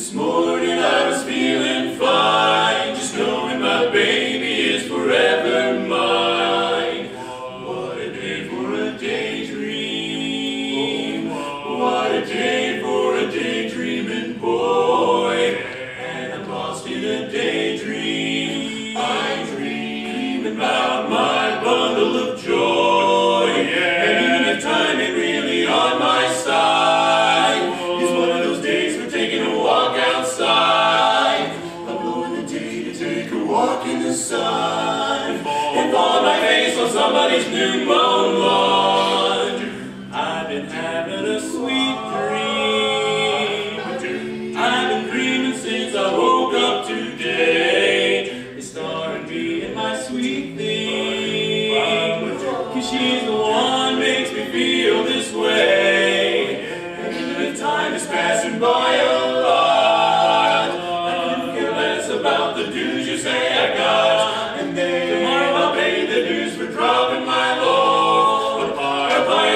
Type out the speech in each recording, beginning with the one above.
small to sun and fall my face on somebody's new mown lawn. I've been having a sweet dream. I've been dreaming since I woke up today. It's starring me and my sweet thing. Cause she's the one makes me feel this way.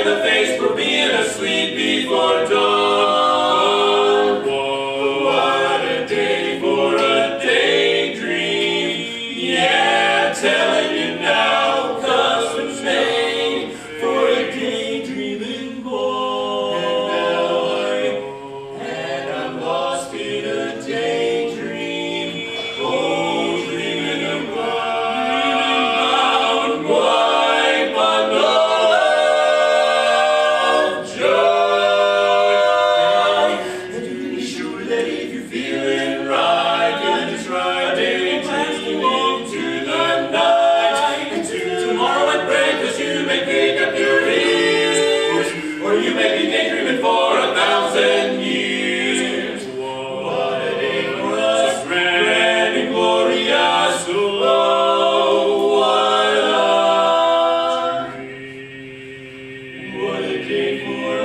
the face for being asleep before dawn. What a king forever.